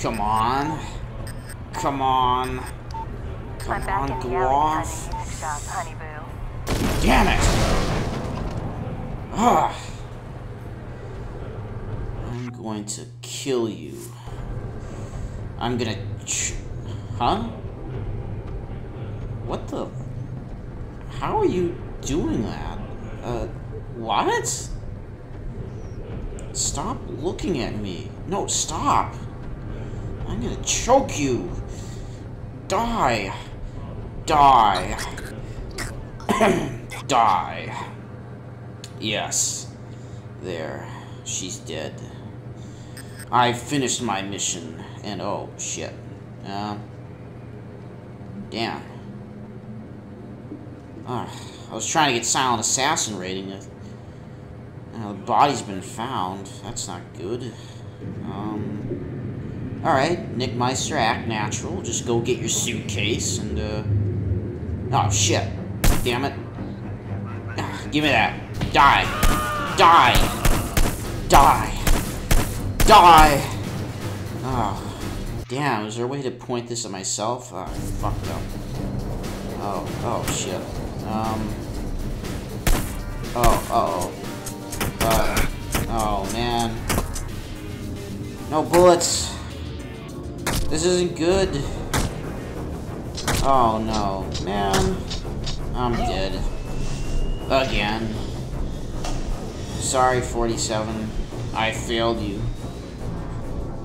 Come on. Come on. Come on, go off. Damn it! Ah. I'm going to kill you. I'm gonna... huh? What the... How are you doing that? Uh, what? Stop looking at me. No, stop. I'm gonna choke you. Die. Die. Die. Yes. There. She's dead. I finished my mission. And oh, shit. Uh, damn. Uh, I was trying to get Silent Assassin rating. Uh, the body's been found. That's not good. Um... Alright, Nick Meister, act natural. Just go get your suitcase and, uh... Oh, shit. Damn it. Ah, give me that. Die. Die. Die. Die. Oh. Damn, is there a way to point this at myself? Oh, I fucked up. Oh, oh, shit. Um... Oh, oh. Uh, oh, man. No bullets. This isn't good. Oh no, man. I'm dead. Again. Sorry, 47. I failed you.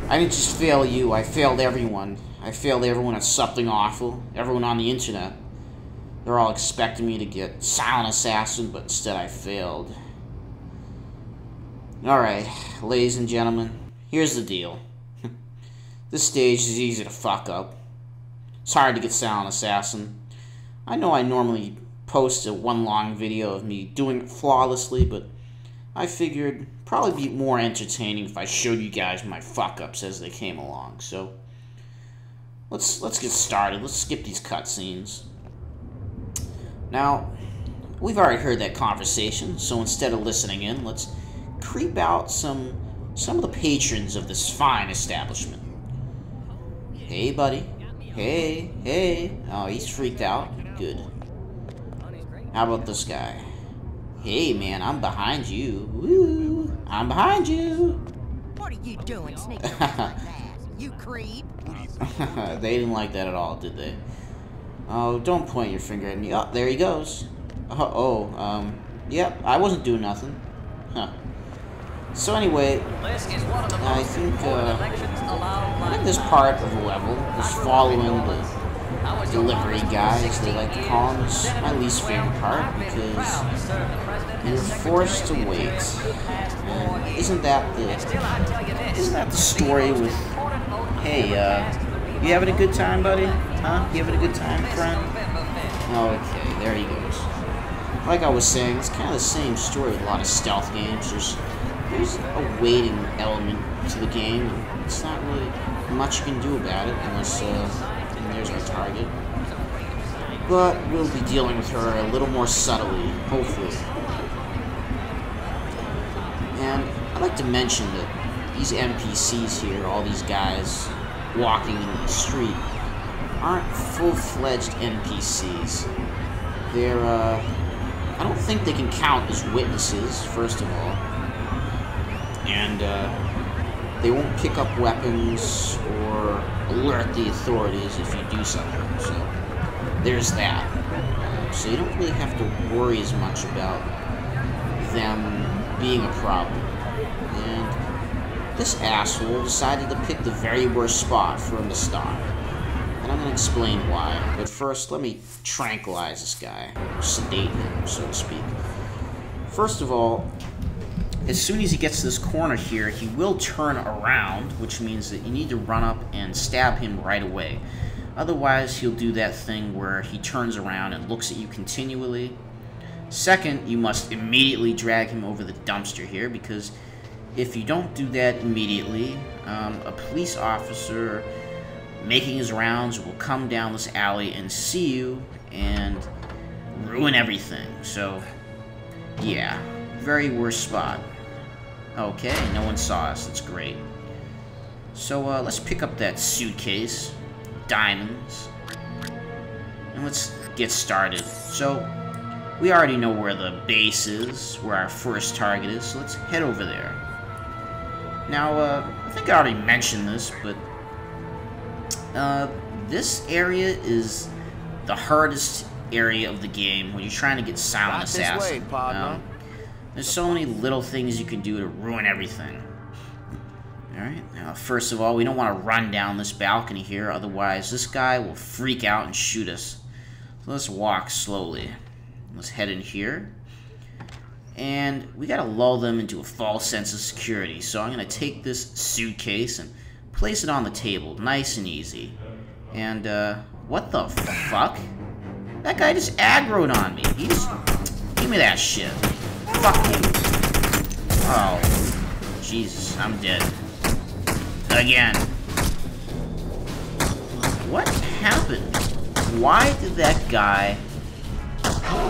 I didn't just fail you, I failed everyone. I failed everyone at something awful. Everyone on the internet. They're all expecting me to get Silent Assassin, but instead I failed. Alright, ladies and gentlemen, here's the deal. This stage is easy to fuck up. It's hard to get Silent Assassin. I know I normally post a one long video of me doing it flawlessly, but I figured probably be more entertaining if I showed you guys my fuck ups as they came along. So let's let's get started. Let's skip these cutscenes. Now, we've already heard that conversation, so instead of listening in, let's creep out some some of the patrons of this fine establishment. Hey, buddy. Hey, hey. Oh, he's freaked out. Good. How about this guy? Hey, man, I'm behind you. Woo! I'm behind you. What are you doing sneaking like that? You creep. they didn't like that at all, did they? Oh, don't point your finger at me. Oh, there he goes. Oh, oh um, yep, I wasn't doing nothing. Huh. So anyway, I think, uh, I think this part of the level is following the delivery guy, as they like to call him, is my least favorite part because you're forced to wait. And isn't that the isn't that the story with Hey, uh, you having a good time, buddy? Huh? You having a good time, friend? Okay, there he goes. Like I was saying, it's kind of the same story with a lot of stealth games. There's there's a waiting element to the game, and it's not really much you can do about it unless uh, there's our target. But we'll be dealing with her a little more subtly, hopefully. And I'd like to mention that these NPCs here, all these guys walking in the street, aren't full-fledged NPCs. They're, uh, I don't think they can count as witnesses, first of all and uh, they won't pick up weapons or alert the authorities if you do something. So there's that. So you don't really have to worry as much about them being a problem. And this asshole decided to pick the very worst spot for him to stop. And I'm going to explain why. But first, let me tranquilize this guy, sedate him, so to speak. First of all, as soon as he gets to this corner here, he will turn around, which means that you need to run up and stab him right away. Otherwise, he'll do that thing where he turns around and looks at you continually. Second, you must immediately drag him over the dumpster here, because if you don't do that immediately, um, a police officer making his rounds will come down this alley and see you and ruin everything. So, yeah, very worst spot. Okay, no one saw us. That's great. So uh, let's pick up that suitcase, diamonds, and let's get started. So we already know where the base is, where our first target is, so let's head over there. Now, uh, I think I already mentioned this, but uh, this area is the hardest area of the game when you're trying to get Silent Not Assassin. way, partner. Um, there's so many little things you can do to ruin everything. Alright, now first of all, we don't want to run down this balcony here, otherwise this guy will freak out and shoot us. So let's walk slowly. Let's head in here. And we gotta lull them into a false sense of security. So I'm gonna take this suitcase and place it on the table, nice and easy. And, uh, what the fuck? That guy just aggroed on me. He just... Give me that shit. Oh. Jesus, I'm dead. Again. What happened? Why did that guy...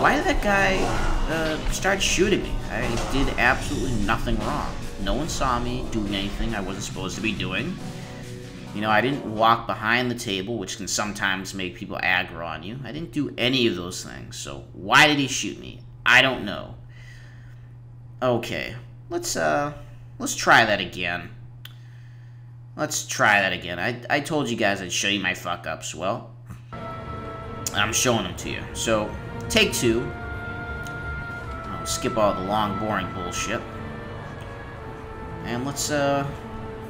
Why did that guy uh, start shooting me? I did absolutely nothing wrong. No one saw me doing anything I wasn't supposed to be doing. You know, I didn't walk behind the table, which can sometimes make people aggro on you. I didn't do any of those things. So why did he shoot me? I don't know. Okay, let's uh, let's try that again. Let's try that again. I, I told you guys I'd show you my fuck ups. Well, I'm showing them to you. So, take two. I'll skip all the long, boring bullshit. And let's, uh...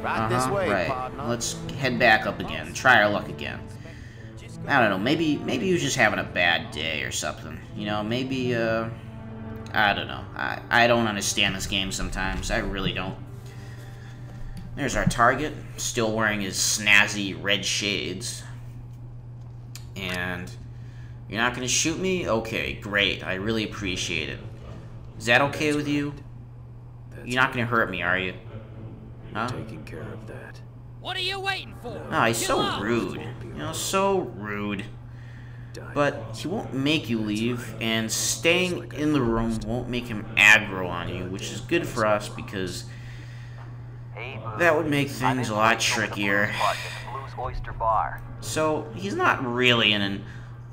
Right this uh-huh, way, right. partner. Let's head back up again. Try our luck again. I don't know. Maybe maybe he was just having a bad day or something. You know, maybe, uh... I don't know. I, I don't understand this game sometimes. I really don't. There's our target, still wearing his snazzy red shades. And you're not going to shoot me? Okay, great. I really appreciate it. Is that okay with you? You're not going to hurt me, are you? Huh? Taking care of that. What are you waiting for? Oh, he's Get so lost. rude. You know, so rude. But he won't make you leave, and staying in the room won't make him aggro on you, which is good for us because that would make things a lot trickier. So, he's not really in an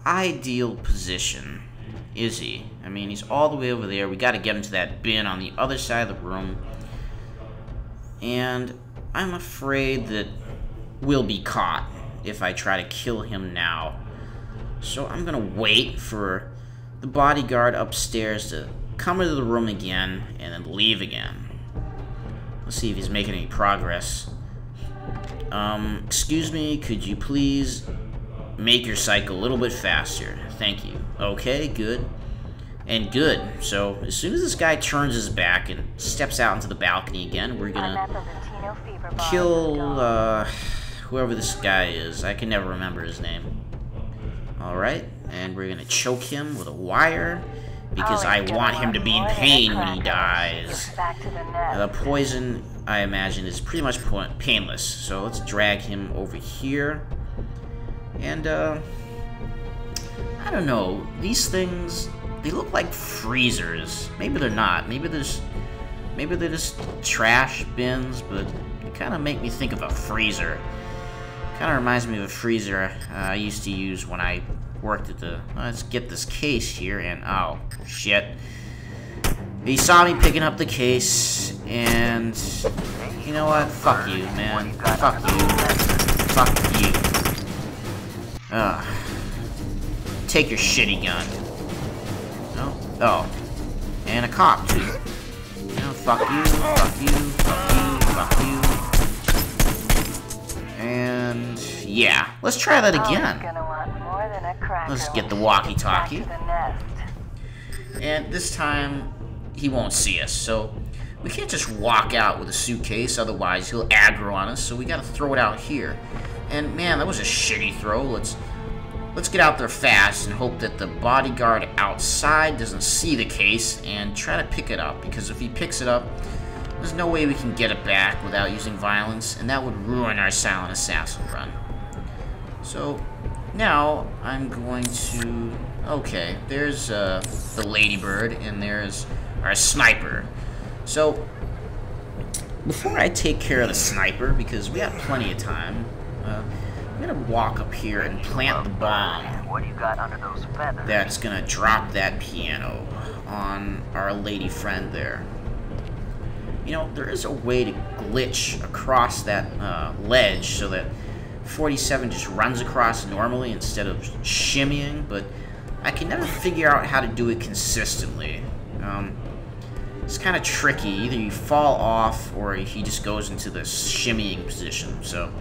ideal position, is he? I mean, he's all the way over there. We gotta get him to that bin on the other side of the room. And I'm afraid that we'll be caught if I try to kill him now. So I'm gonna wait for the bodyguard upstairs to come into the room again and then leave again. Let's see if he's making any progress. Um, excuse me, could you please make your cycle a little bit faster? Thank you. Okay, good. And good. So, as soon as this guy turns his back and steps out into the balcony again, we're gonna kill, uh, whoever this guy is. I can never remember his name. Alright, and we're gonna choke him with a wire because I want him to be in pain when he dies. The poison, I imagine, is pretty much painless. So let's drag him over here. And, uh, I don't know. These things, they look like freezers. Maybe they're not. Maybe there's, maybe they're just trash bins, but they kind of make me think of a freezer. Kind of reminds me of a freezer uh, I used to use when I worked at the... Let's get this case here, and... Oh, shit. He saw me picking up the case, and... You know what? Fuck you, man. Fuck you. Fuck you. Ugh. Take your shitty gun. Oh. Oh. And a cop, too. You know, fuck you, fuck you, fuck you, yeah, let's try that again. Let's get the walkie-talkie. And this time, he won't see us, so we can't just walk out with a suitcase, otherwise he'll aggro on us, so we gotta throw it out here. And man, that was a shitty throw. Let's let's get out there fast and hope that the bodyguard outside doesn't see the case and try to pick it up, because if he picks it up, there's no way we can get it back without using violence, and that would ruin our Silent Assassin run. So, now I'm going to... Okay, there's uh, the Ladybird, and there's our Sniper. So, before I take care of the sniper, because we have plenty of time, uh, I'm gonna walk up here and plant the bomb What do you got under those feathers? that's gonna drop that piano on our lady friend there. You know, there is a way to glitch across that uh, ledge so that 47 just runs across normally instead of shimmying, but I can never figure out how to do it consistently. Um, it's kind of tricky. Either you fall off or he just goes into this shimmying position. So,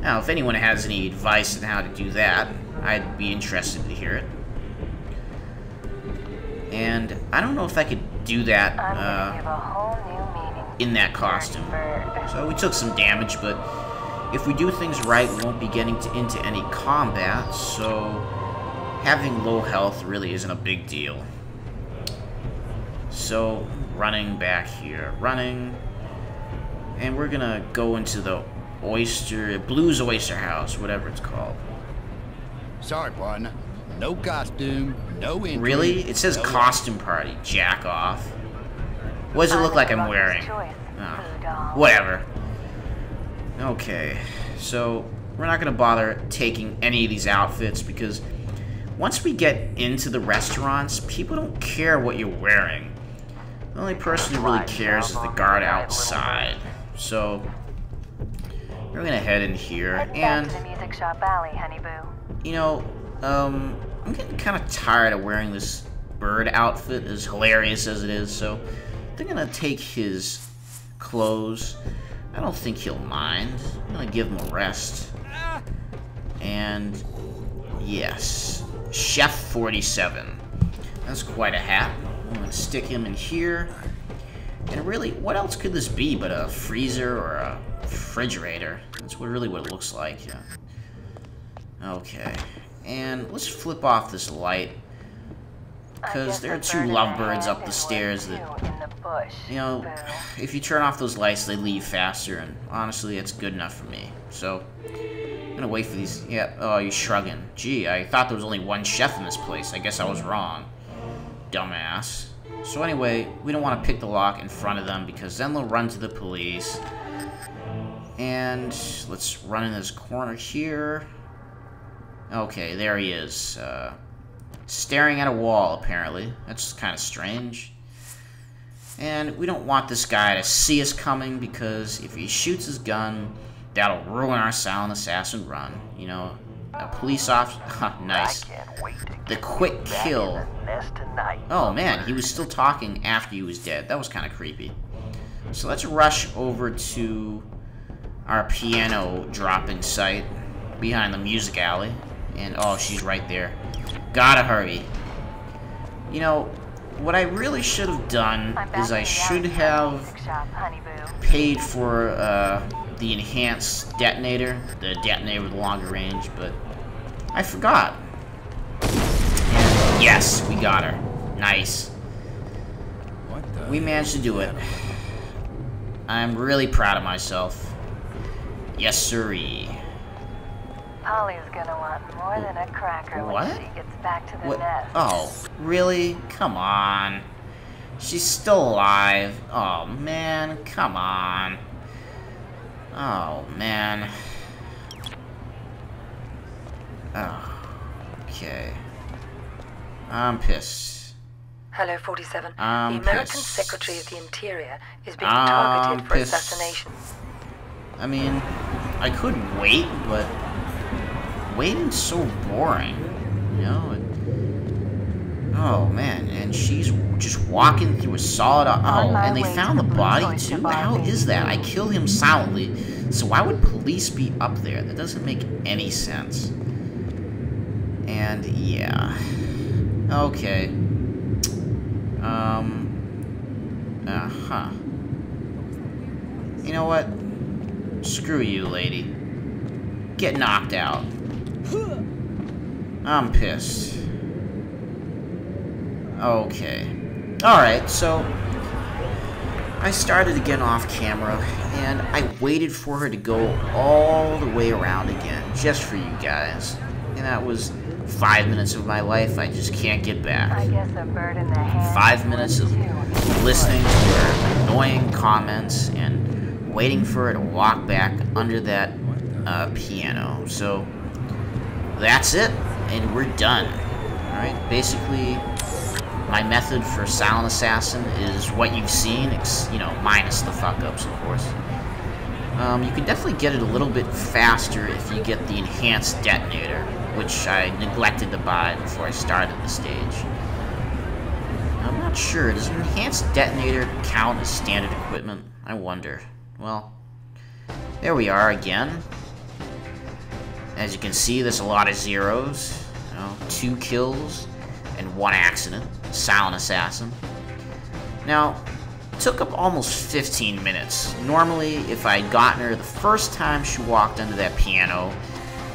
now if anyone has any advice on how to do that, I'd be interested to hear it. And I don't know if I could do that I'm gonna give uh, a whole new meaning. in that costume. So we took some damage, but if we do things right, we won't be getting to, into any combat, so having low health really isn't a big deal. So, running back here. Running. And we're gonna go into the Oyster... Blues Oyster House, whatever it's called. Sorry, partner. No costume, no entry. Really? It says no- costume party. Jack off. What does it look like I'm wearing? Choice, Blue doll. whatever. Okay, so we're not gonna bother taking any of these outfits because once we get into the restaurants, people don't care what you're wearing. The only person who really cares is the guard outside. So we're gonna head in here and the music shop alley, honey you know, um, I'm getting kind of tired of wearing this bird outfit, as hilarious as it is, so they're gonna take his clothes. I don't think he'll mind. I'm gonna give him a rest. And, yes, Chef 47. That's quite a hat. I'm gonna stick him in here. And really, what else could this be but a freezer or a refrigerator? That's what really what it looks like, yeah. Okay. And let's flip off this light. Because there are two bird in the lovebirds up the stairs that, two in the bush, you know, boo. if you turn off those lights, they leave faster, and honestly, it's good enough for me. So, I'm gonna wait for these. Yeah, oh, you're shrugging. Gee, I thought there was only one chef in this place. I guess I was wrong. Dumbass. So anyway, we don't want to pick the lock in front of them because then they'll run to the police. And let's run in this corner here. Okay, there he is. Uh, staring at a wall, apparently. That's kind of strange. And we don't want this guy to see us coming because if he shoots his gun, that'll ruin our silent assassin run. You know, a police officer. nice. The quick kill. in the nest tonight. Oh man, he was still talking after he was dead. That was kind of creepy. So let's rush over to our piano dropping site behind the music alley. And oh, she's right there. Gotta hurry. You know, what I really should have done is I should have music shop, honey boo. paid for uh, the enhanced detonator, the detonator with longer range, but I forgot. And yes, we got her. Nice. What? We managed to do it. I'm really proud of myself. Yes, sirree. Polly's gonna want more than a cracker What? when she gets back to the What? nest. Oh, really? Come on. She's still alive. Oh, man. Come on. Oh, man. Oh, okay. I'm pissed. Hello, 47. I'm the American pissed. Secretary of the Interior is being I'm targeted for pissed. assassination. I mean, I could wait, but waiting's so boring. You know? Oh man, and she's just walking through a solid. Oh, and they found the body too. How is that? I killed him silently, so why would police be up there? That doesn't make any sense. And yeah, okay. Um. Uh huh. You know what? Screw you, lady. Get knocked out. I'm pissed. Okay. Alright, so I started again off camera and I waited for her to go all the way around again just for you guys. And that was five minutes of my life I just can't get I back. guess a bird in the hand. Five minutes of two in the listening to her annoying comments and waiting for her to walk back under that uh, piano. So that's it, and we're done. Alright, basically, my method for Silent Assassin is what you've seen, you know, minus the fuck-ups, of course. Um, you can definitely get it a little bit faster if you get the enhanced detonator, which I neglected to buy before I started the stage. I'm not sure, does an enhanced detonator count as standard equipment? I wonder. Well, there we are again. As you can see, there's a lot of zeros. You know, two kills and one accident. Silent Assassin. Now, took up almost 15 minutes. Normally, if I would gotten her the first time she walked under that piano,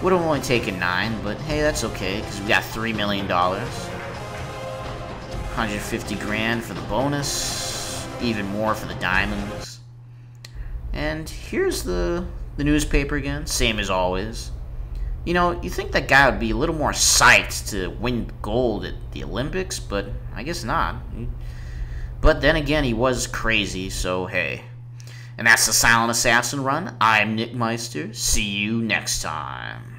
would have only taken 9, but hey, that's okay, because we got $3 million. 150 grand for the bonus, even more for the diamonds. And here's the, the newspaper again, same as always. You know, you think that guy would be a little more psyched to win gold at the Olympics, but I guess not. But then again, he was crazy, so hey. And that's the Silent Assassin run. I'm Nick Meister. See you next time.